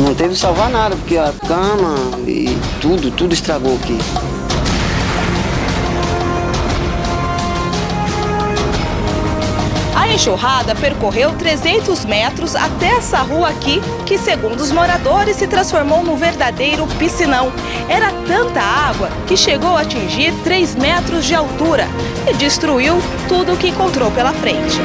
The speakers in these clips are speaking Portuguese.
Não teve salvar nada, porque a cama e tudo, tudo estragou aqui. A enxurrada percorreu 300 metros até essa rua aqui, que segundo os moradores se transformou num verdadeiro piscinão. Era tanta água que chegou a atingir 3 metros de altura e destruiu tudo o que encontrou pela frente.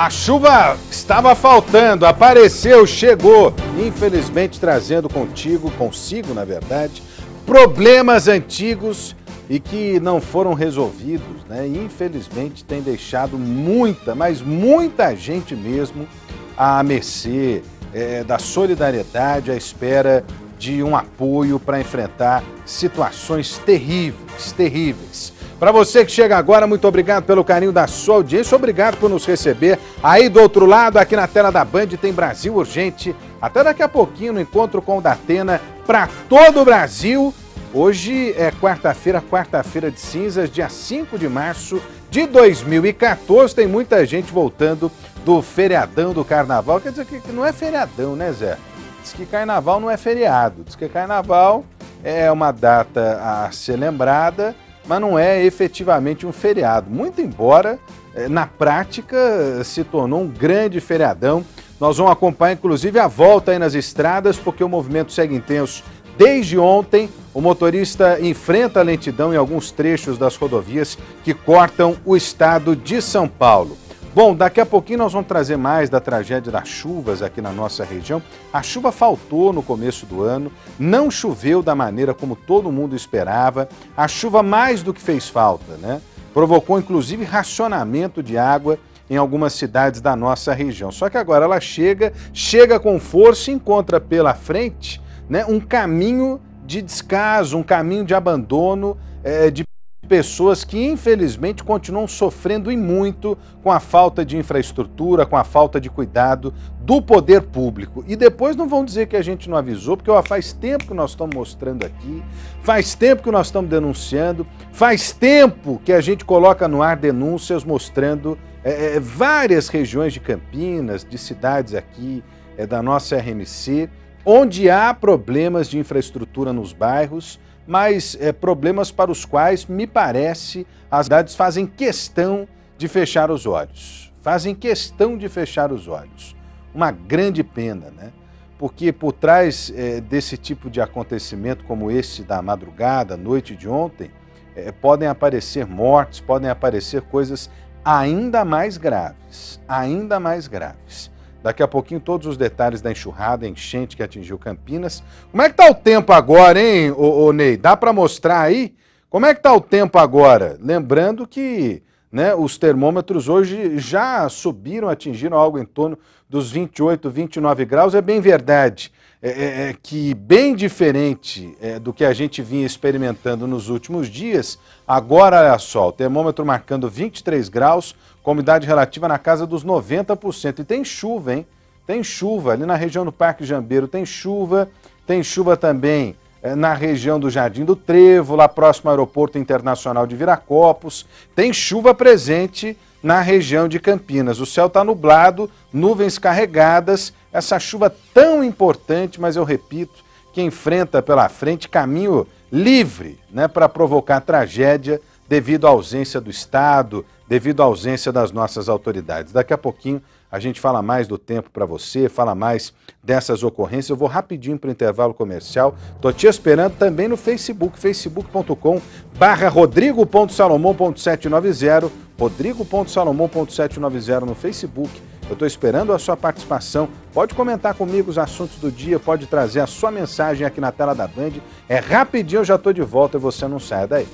A chuva estava faltando, apareceu, chegou, infelizmente trazendo contigo, consigo, na verdade, problemas antigos e que não foram resolvidos, né? Infelizmente tem deixado muita, mas muita gente mesmo à mercê é, da solidariedade, à espera de um apoio para enfrentar situações terríveis, terríveis. Para você que chega agora, muito obrigado pelo carinho da sua audiência, obrigado por nos receber. Aí do outro lado, aqui na tela da Band, tem Brasil Urgente. Até daqui a pouquinho no encontro com o Datena para todo o Brasil. Hoje é quarta-feira, quarta-feira de cinzas, dia 5 de março de 2014. Tem muita gente voltando do feriadão do carnaval. Quer dizer que não é feriadão, né, Zé? Diz que carnaval não é feriado. Diz que carnaval é uma data a ser lembrada mas não é efetivamente um feriado. Muito embora, eh, na prática, se tornou um grande feriadão. Nós vamos acompanhar, inclusive, a volta aí nas estradas, porque o movimento segue intenso desde ontem. O motorista enfrenta a lentidão em alguns trechos das rodovias que cortam o estado de São Paulo. Bom, daqui a pouquinho nós vamos trazer mais da tragédia das chuvas aqui na nossa região. A chuva faltou no começo do ano, não choveu da maneira como todo mundo esperava. A chuva mais do que fez falta, né? Provocou inclusive racionamento de água em algumas cidades da nossa região. Só que agora ela chega, chega com força e encontra pela frente né, um caminho de descaso, um caminho de abandono, é, de pessoas que infelizmente continuam sofrendo e muito com a falta de infraestrutura, com a falta de cuidado do poder público. E depois não vão dizer que a gente não avisou, porque ó, faz tempo que nós estamos mostrando aqui, faz tempo que nós estamos denunciando, faz tempo que a gente coloca no ar denúncias mostrando é, é, várias regiões de Campinas, de cidades aqui é, da nossa RMC, onde há problemas de infraestrutura nos bairros mas é, problemas para os quais, me parece, as cidades fazem questão de fechar os olhos. Fazem questão de fechar os olhos. Uma grande pena, né? Porque por trás é, desse tipo de acontecimento, como esse da madrugada, noite de ontem, é, podem aparecer mortes, podem aparecer coisas ainda mais graves, ainda mais graves. Daqui a pouquinho todos os detalhes da enxurrada, enchente que atingiu Campinas. Como é que tá o tempo agora, hein, ô, ô Ney? Dá para mostrar aí? Como é que tá o tempo agora? Lembrando que né, os termômetros hoje já subiram, atingiram algo em torno dos 28, 29 graus. É bem verdade é, é, é, que, bem diferente é, do que a gente vinha experimentando nos últimos dias, agora, olha só, o termômetro marcando 23 graus, com umidade relativa na casa dos 90%. E tem chuva, hein? Tem chuva ali na região do Parque Jambeiro, tem chuva, tem chuva também na região do Jardim do Trevo, lá próximo ao Aeroporto Internacional de Viracopos. Tem chuva presente na região de Campinas. O céu está nublado, nuvens carregadas, essa chuva tão importante, mas eu repito, que enfrenta pela frente caminho livre né, para provocar tragédia devido à ausência do Estado, devido à ausência das nossas autoridades. Daqui a pouquinho a gente fala mais do tempo para você, fala mais dessas ocorrências. Eu vou rapidinho para o intervalo comercial. Estou te esperando também no Facebook, facebook.com barra rodrigo.salomão.790, rodrigo.salomão.790 no Facebook. Eu estou esperando a sua participação. Pode comentar comigo os assuntos do dia, pode trazer a sua mensagem aqui na tela da Band. É rapidinho, eu já estou de volta e você não sai daí.